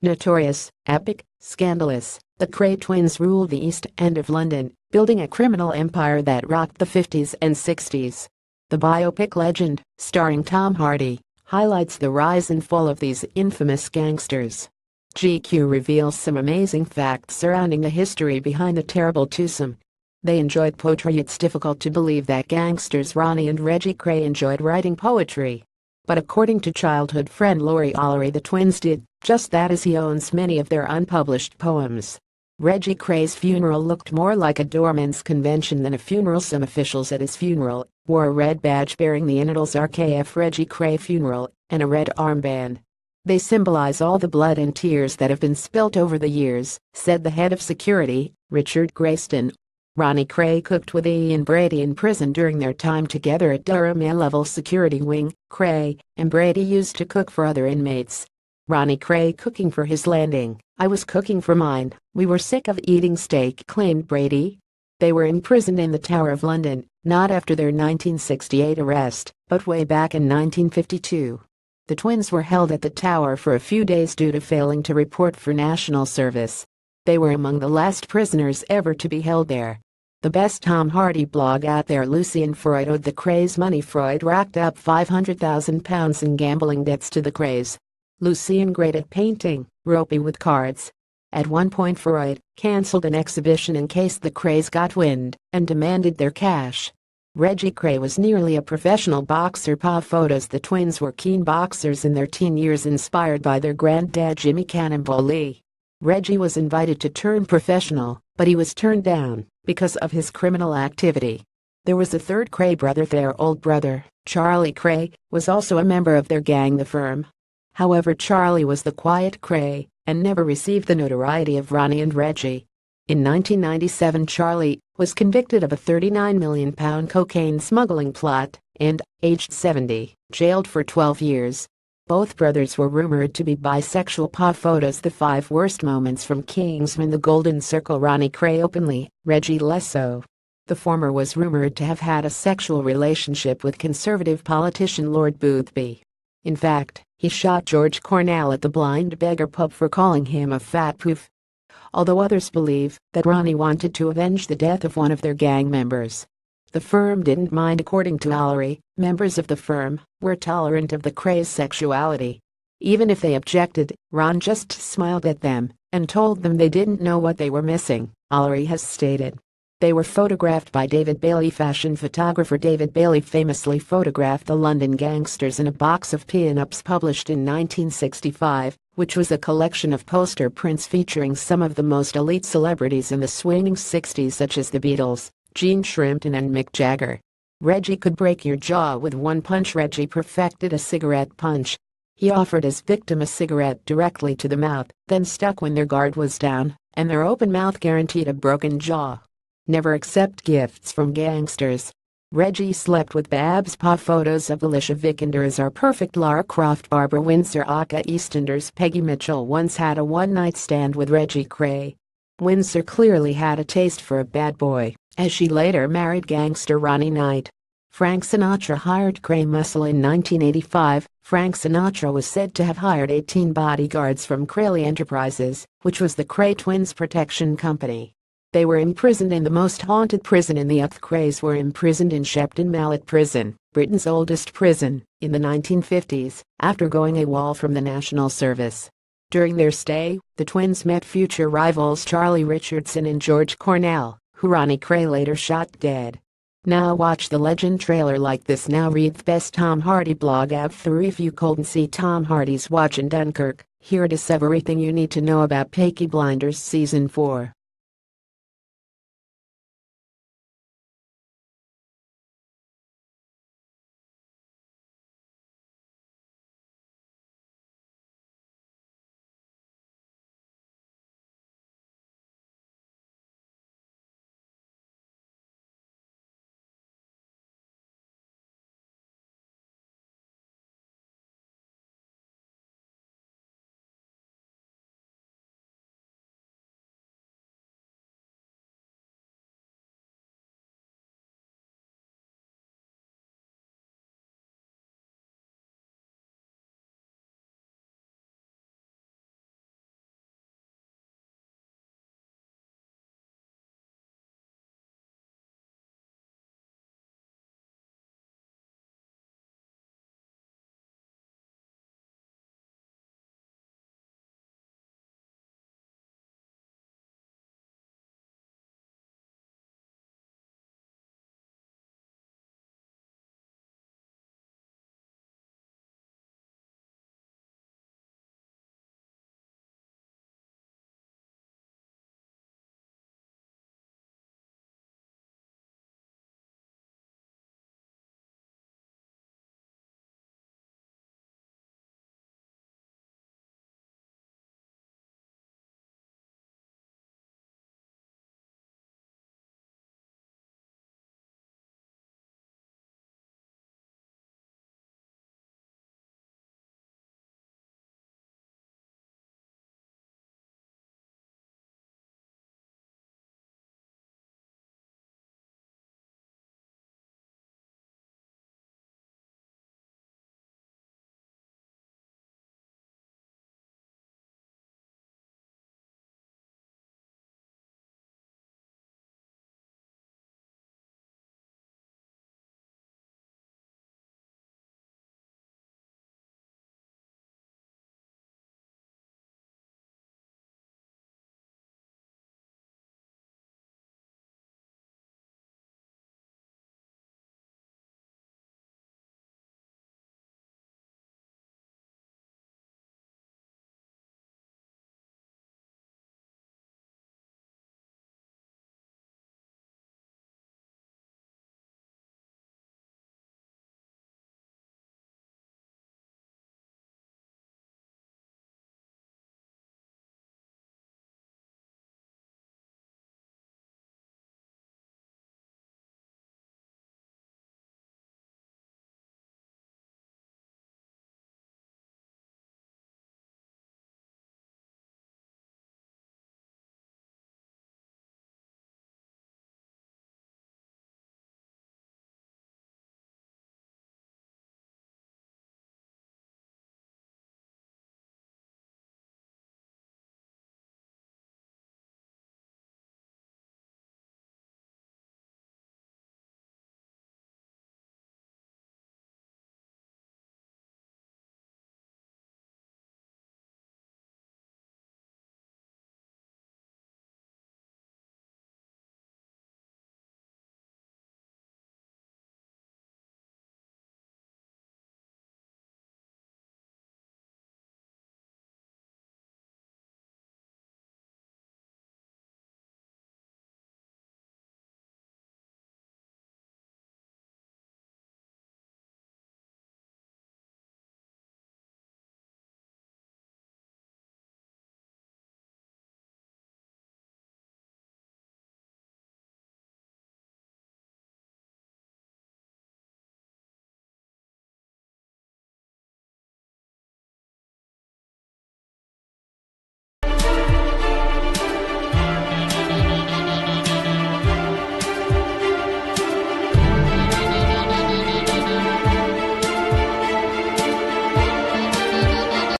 Notorious, epic, scandalous, the Kray twins ruled the East End of London, building a criminal empire that rocked the 50s and 60s. The biopic Legend, starring Tom Hardy, highlights the rise and fall of these infamous gangsters. GQ reveals some amazing facts surrounding the history behind the terrible twosome. They enjoyed poetry. It's difficult to believe that gangsters Ronnie and Reggie Kray enjoyed writing poetry. But according to childhood friend Laurie O'Leary the twins did just that as he owns many of their unpublished poems. Reggie Kray's funeral looked more like a doorman's convention than a funeral. Some officials at his funeral wore a red badge bearing the initials RKF Reggie Kray Funeral and a red armband. They symbolize all the blood and tears that have been spilt over the years, said the head of security, Richard Grayston. Ronnie Kray cooked with Ian Brady in prison during their time together at Durham A-level security wing. Kray and Brady used to cook for other inmates. Ronnie Kray cooking for his landing. I was cooking for mine. We were sick of eating steak, claimed Brady. They were imprisoned in the Tower of London, not after their 1968 arrest, but way back in 1952. The twins were held at the tower for a few days due to failing to report for national service. They were among the last prisoners ever to be held there. The best Tom Hardy blog out there Lucian Freud owed the Krays money Freud racked up £500,000 in gambling debts to the Krays. Lucian great at painting, ropey with cards. At one point Freud cancelled an exhibition in case the Krays got wind and demanded their cash. Reggie Kray was nearly a professional boxer Pa photos The twins were keen boxers in their teen years inspired by their granddad Jimmy Cannonball Lee. Reggie was invited to turn professional, but he was turned down because of his criminal activity. There was a third Kray brother their old brother, Charlie Kray, was also a member of their gang the firm, However Charlie was the quiet Kray, and never received the notoriety of Ronnie and Reggie. In 1997 Charlie was convicted of a 39 million pound cocaine smuggling plot and, aged 70, jailed for 12 years. Both brothers were rumored to be bisexual Pa photos The five worst moments from Kingsman The Golden Circle Ronnie Kray openly, Reggie less so. The former was rumored to have had a sexual relationship with conservative politician Lord Boothby. In fact, he shot George Cornell at the Blind Beggar pub for calling him a fat poof. Although others believe that Ronnie wanted to avenge the death of one of their gang members. The firm didn't mind according to O'Leary, members of the firm were tolerant of the Kray's sexuality. Even if they objected, Ron just smiled at them and told them they didn't know what they were missing, O'Leary has stated. They were photographed by David Bailey fashion photographer David Bailey famously photographed the London gangsters in a box of pin-ups published in 1965, which was a collection of poster prints featuring some of the most elite celebrities in the swinging 60s such as the Beatles, Jean Shrimpton and Mick Jagger. Reggie could break your jaw with one punch Reggie perfected a cigarette punch. He offered his victim a cigarette directly to the mouth, then stuck when their guard was down, and their open mouth guaranteed a broken jaw. Never accept gifts from gangsters. Reggie slept with Babs Pa photos of Alicia Vikander as our perfect Lara Croft Barbara Windsor Aka EastEnders Peggy Mitchell once had a one-night stand with Reggie Kray. Windsor clearly had a taste for a bad boy, as she later married gangster Ronnie Knight. Frank Sinatra hired Kray Muscle in 1985. Frank Sinatra was said to have hired 18 bodyguards from Krayleigh Enterprises, which was the Kray twins' protection company. They were imprisoned in the most haunted prison in the Uth Krays were imprisoned in Shepton Mallet Prison, Britain's oldest prison, in the 1950s, after going AWOL from the National Service. During their stay, the twins met future rivals Charlie Richardson and George Cornell, who Ronnie Kray later shot dead. Now watch the legend trailer like this now read the best Tom Hardy blog app for if you couldn't see Tom Hardy's watch in Dunkirk, here it is everything you need to know about Peaky Blinders Season 4.